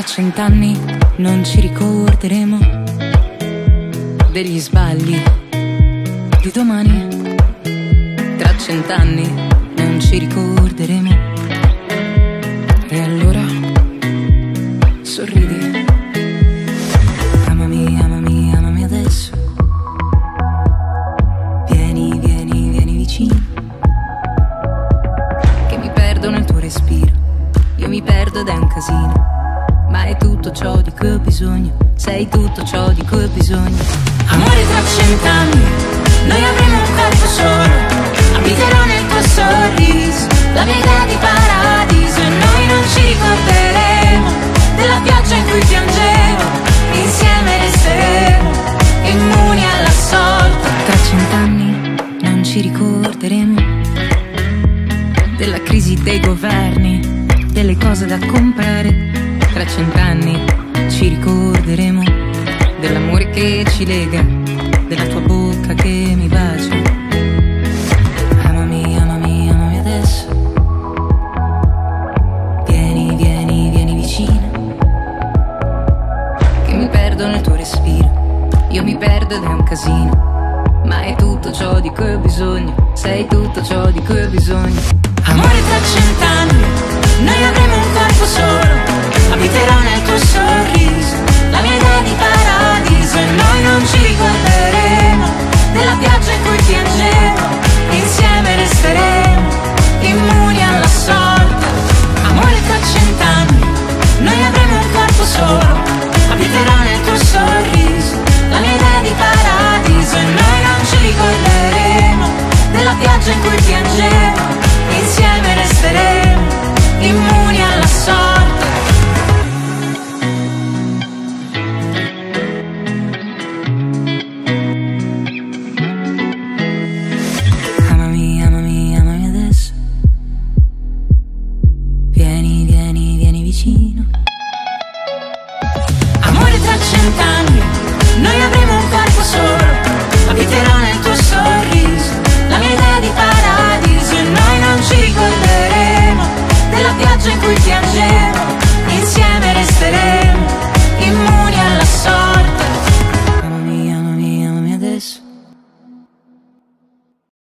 Tra cent'anni non ci ricorderemo degli sbagli di domani. Tra cent'anni non ci ricorderemo. E allora sorridi. Amami, amami, amami adesso. Vieni, vieni, vieni vicino. Che mi perdo nel tuo respiro. Io mi perdo ed è un casino. Ma è tutto ciò di cui ho bisogno. Sei tutto ciò di cui ho bisogno. Amore tra cent'anni, noi avremo un corpo solo. Abiterò nel tuo sorriso, la idea di paradiso. E noi non ci ricorderemo della pioggia in cui piangevo. Insieme resteremo immuni alla sorte. Tra cent'anni non ci ricorderemo della crisi dei governi, delle cose da comprare. Cent'anni ci ricorderemo dell'amore che ci lega, della tua bocca che mi bacia. Amami, amami, amami adesso. Vieni, vieni, vieni vicino. Che mi perdo nel tuo respiro. Io mi perdo ed è un casino. Ma è tutto ciò di cui ho bisogno. Sei tutto ciò di cui ho bisogno. Amore tra cent'anni, noi avremo un corpo solo. Abiterò vicino. Amore tra cent'anni,